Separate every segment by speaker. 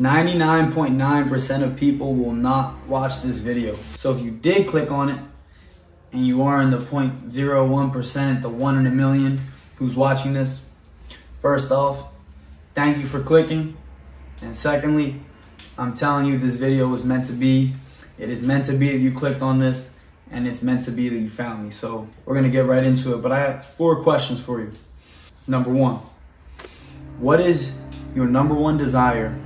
Speaker 1: 99.9% of people will not watch this video. So if you did click on it and you are in the 0.01%, the one in a million who's watching this, first off, thank you for clicking. And secondly, I'm telling you this video was meant to be. It is meant to be that you clicked on this and it's meant to be that you found me. So we're gonna get right into it. But I have four questions for you. Number one, what is your number one desire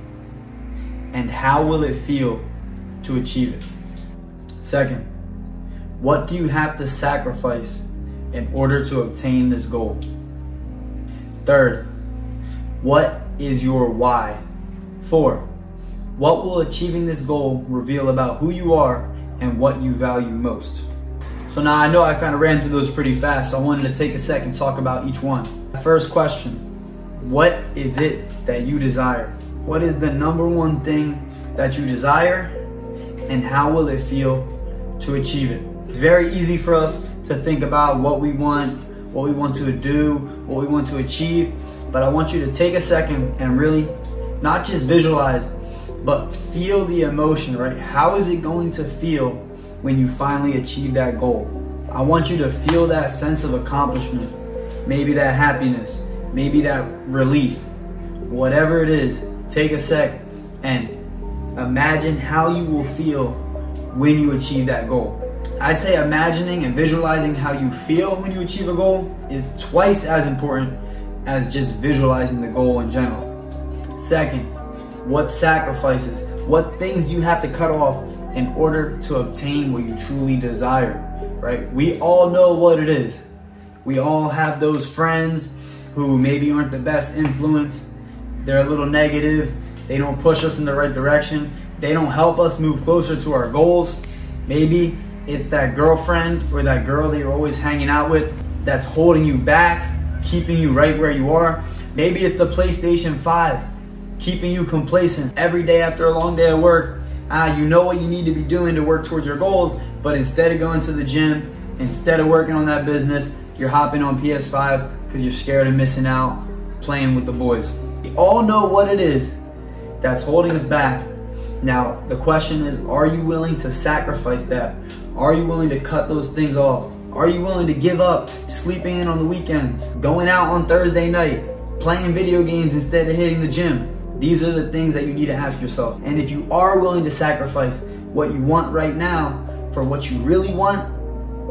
Speaker 1: and how will it feel to achieve it? Second, what do you have to sacrifice in order to obtain this goal? Third, what is your why? Four, what will achieving this goal reveal about who you are and what you value most? So now I know I kind of ran through those pretty fast, so I wanted to take a second talk about each one. First question, what is it that you desire? What is the number one thing that you desire and how will it feel to achieve it? It's very easy for us to think about what we want, what we want to do, what we want to achieve, but I want you to take a second and really not just visualize, but feel the emotion, right? How is it going to feel when you finally achieve that goal? I want you to feel that sense of accomplishment, maybe that happiness, maybe that relief, whatever it is, take a sec and imagine how you will feel when you achieve that goal. I'd say imagining and visualizing how you feel when you achieve a goal is twice as important as just visualizing the goal in general. Second, what sacrifices, what things do you have to cut off in order to obtain what you truly desire, right? We all know what it is. We all have those friends who maybe aren't the best influence. They're a little negative. They don't push us in the right direction. They don't help us move closer to our goals. Maybe it's that girlfriend or that girl that you're always hanging out with that's holding you back, keeping you right where you are. Maybe it's the PlayStation 5 keeping you complacent every day after a long day of work. Uh, you know what you need to be doing to work towards your goals, but instead of going to the gym, instead of working on that business, you're hopping on PS5 because you're scared of missing out playing with the boys. We all know what it is that's holding us back. Now, the question is, are you willing to sacrifice that? Are you willing to cut those things off? Are you willing to give up sleeping in on the weekends, going out on Thursday night, playing video games instead of hitting the gym? These are the things that you need to ask yourself. And if you are willing to sacrifice what you want right now for what you really want,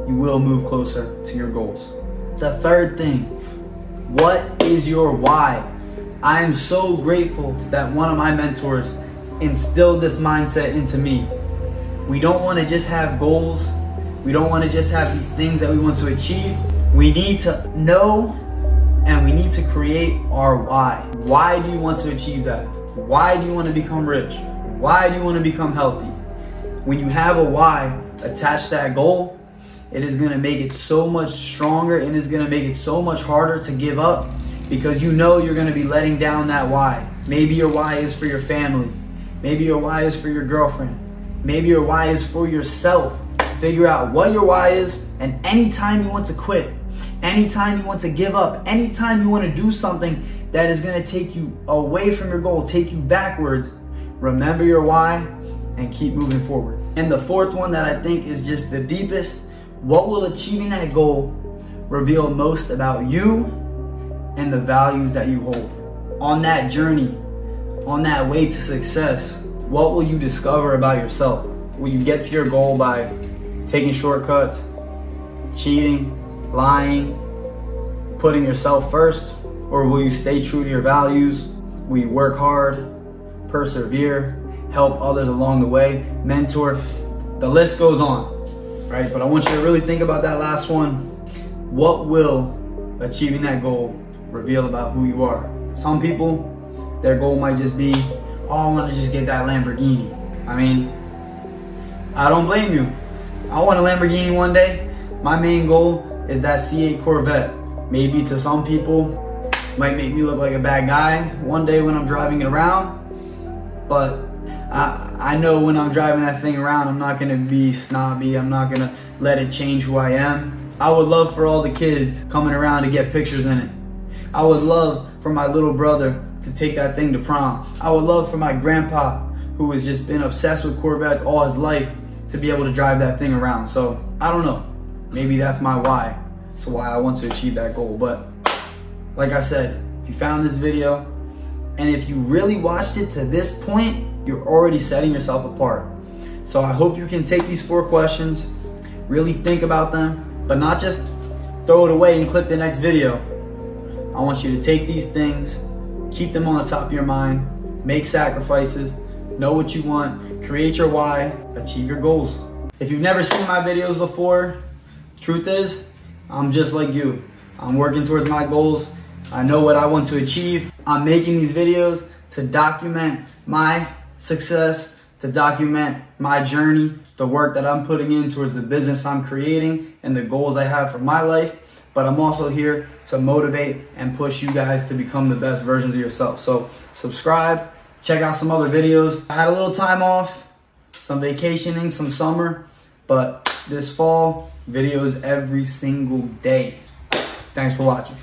Speaker 1: you will move closer to your goals. The third thing, what is your why? I am so grateful that one of my mentors instilled this mindset into me. We don't want to just have goals. We don't want to just have these things that we want to achieve. We need to know and we need to create our why. Why do you want to achieve that? Why do you want to become rich? Why do you want to become healthy? When you have a why attached to that goal, it is going to make it so much stronger and it's going to make it so much harder to give up because you know you're going to be letting down that why. Maybe your why is for your family. Maybe your why is for your girlfriend. Maybe your why is for yourself. Figure out what your why is and anytime you want to quit, Anytime you want to give up, anytime you want to do something that is going to take you away from your goal, take you backwards, remember your why and keep moving forward. And the fourth one that I think is just the deepest, what will achieving that goal reveal most about you and the values that you hold? On that journey, on that way to success, what will you discover about yourself? Will you get to your goal by taking shortcuts, cheating, lying, putting yourself first? Or will you stay true to your values? Will you work hard, persevere, help others along the way, mentor? The list goes on, right? But I want you to really think about that last one. What will achieving that goal reveal about who you are? Some people, their goal might just be, oh, I want to just get that Lamborghini. I mean, I don't blame you. I want a Lamborghini one day. My main goal is that C8 Corvette. Maybe to some people, might make me look like a bad guy one day when I'm driving it around, but I, I know when I'm driving that thing around, I'm not gonna be snobby. I'm not gonna let it change who I am. I would love for all the kids coming around to get pictures in it. I would love for my little brother to take that thing to prom. I would love for my grandpa, who has just been obsessed with Corvettes all his life, to be able to drive that thing around. So I don't know. Maybe that's my why to why I want to achieve that goal. But like I said, if you found this video and if you really watched it to this point, you're already setting yourself apart. So I hope you can take these four questions, really think about them, but not just throw it away and click the next video. I want you to take these things, keep them on the top of your mind, make sacrifices, know what you want, create your why, achieve your goals. If you've never seen my videos before, truth is, I'm just like you. I'm working towards my goals. I know what I want to achieve. I'm making these videos to document my success, to document my journey, the work that I'm putting in towards the business I'm creating and the goals I have for my life. But I'm also here to motivate and push you guys to become the best versions of yourself. So subscribe, check out some other videos. I had a little time off, some vacationing, some summer, but this fall, videos every single day. Thanks for watching.